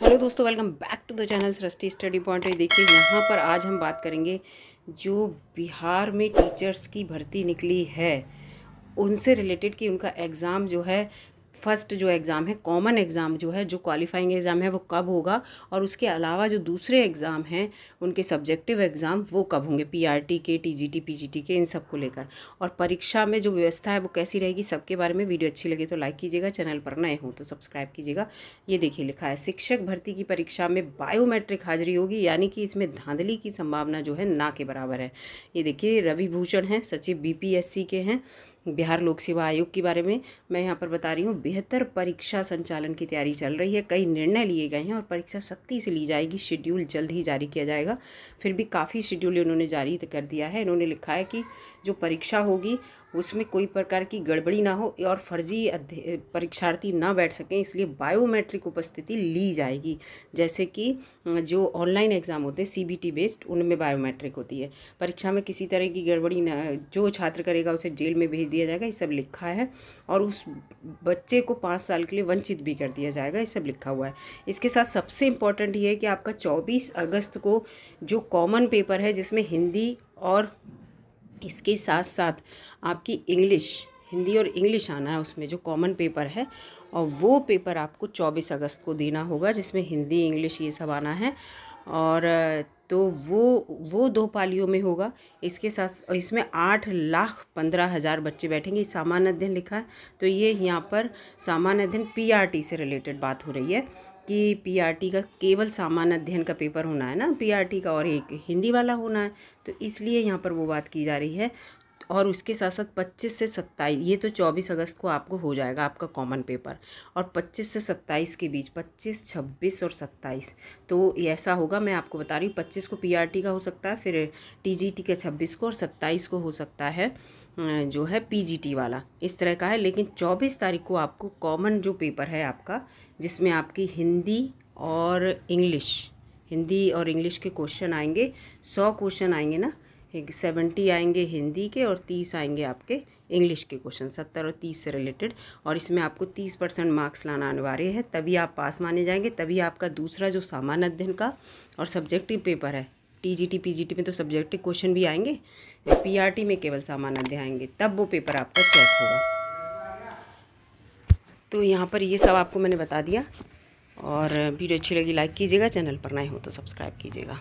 Hello दोस्तों welcome back to the channel Srishti study point देखिए, यहाँ पर आज हम बात करेंगे जो बिहार में टीचर्स की भर्ती निकली है, उनसे रिलेटेड कि उनका एग्ज़ाम जो है फ़र्स्ट जो एग्ज़ाम है, कॉमन एग्ज़ाम जो है, जो क्वालिफाइंग एग्ज़ाम है, वो कब होगा? और उसके अलावा जो दूसरे एग्ज़ाम हैं, उनके सब्जेक्टिव एग्ज़ाम, वो कब होंगे? पीआरटी के टीजीटी पीजीटी के, इन सबको लेकर। और परीक्षा में जो व्यवस्था है, वो कैसी रहेगी, सबके बारे में वीडियो अच्छी लगे तो लाइक कीजिएगा, चैनल पर नए हों तो सब्सक्राइब कीजिएगा। ये देखिए लिखा है, शिक्षक भर्ती की परीक्षा में बायोमेट्रिक हाजिरी होगी, यानी कि इसमें धांधली की संभावना जो है ना के बराबर है। ये देखिए, रवि भूषण हैं, सचिव बीपीएससी के हैं बिहार लोक सेवा आयोग के बारे में मैं यहाँ पर बता रही हूँ। बेहतर परीक्षा संचालन की तैयारी चल रही है। कई निर्णय लिए गए हैं और परीक्षा सख्ती से ली जाएगी। शेड्यूल जल्द ही जारी किया जाएगा। फिर भी काफ़ी शेड्यूल इन्होंने जारी कर दिया है। इन्होंने लिखा है कि जो परीक्षा होगी, उसमें कोई प्रकार की गड़बड़ी ना हो और फर्जी परीक्षार्थी ना बैठ सकें, इसलिए बायोमेट्रिक उपस्थिति ली जाएगी। जैसे कि, जो ऑनलाइन एग्ज़ाम होते हैं, सीबीटी बेस्ड, उनमें बायोमेट्रिक होती है। परीक्षा में किसी तरह की गड़बड़ी ना, जो छात्र करेगा, उसे जेल में भेज दिया जाएगा, ये सब लिखा है। और उस बच्चे को पाँच साल के लिए वंचित भी कर दिया जाएगा, ये सब लिखा हुआ है। इसके साथ सबसे इंपॉर्टेंट ये है कि आपका चौबीस अगस्त को जो कॉमन पेपर है, जिसमें हिंदी और इसके साथ साथ आपकी इंग्लिश, हिंदी और इंग्लिश आना है, उसमें जो कॉमन पेपर है, और वो पेपर आपको 24 अगस्त को देना होगा, जिसमें हिंदी, इंग्लिश ये सब आना है। और तो वो वो दो पालियों में होगा। इसके साथ, इसमें आठ लाख पंद्रह हज़ार बच्चे बैठेंगे सामान्य अध्ययन लिखा है। तो ये यहाँ पर सामान्य अध्ययन पीआरटी से रिलेटेड बात हो रही है कि पीआरटी का केवल सामान्य अध्ययन का पेपर होना है ना? पीआरटी का और एक हिंदी वाला होना है। तो इसलिए यहाँ पर वो बात की जा रही है। और उसके साथ साथ 25 से 27 ये तो 24 अगस्त को आपको हो जाएगा आपका कॉमन पेपर और 25 से 27 के बीच 25, 26 और 27 तो ऐसा होगा मैं आपको बता रही हूँ 25 को पीआरटी का हो सकता है फिर टीजीटी का 26 को और 27 को हो सकता है जो है पीजीटी वाला इस तरह का है। लेकिन 24 तारीख को आपको कॉमन जो पेपर है आपका जिसमें आपकी हिंदी और इंग्लिश हिंदी और इंग्लिश के क्वेश्चन आएँगे सौ क्वेश्चन आएँगे ना सेवेंटी आएँगे हिंदी के और तीस आएँगे आपके इंग्लिश के क्वेश्चन, सत्तर और तीस से रिलेटेड। और इसमें आपको तीस परसेंट मार्क्स लाना अनिवार्य है, तभी आप पास माने जाएँगे, तभी आपका दूसरा जो सामान्य अध्ययन का और सब्जेक्टिव पेपर है, टीजीटी, पीजीटी में तो सब्जेक्टिव क्वेश्चन भी आएँगे, पीआरटी में केवल सामान्य अध्ययन आएँगे, तब वो पेपर आपका चेक होगा। तो यहाँ पर ये सब आपको मैंने बता दिया, और वीडियो अच्छी लगी लाइक कीजिएगा, चैनल पर नए हो तो सब्सक्राइब कीजिएगा।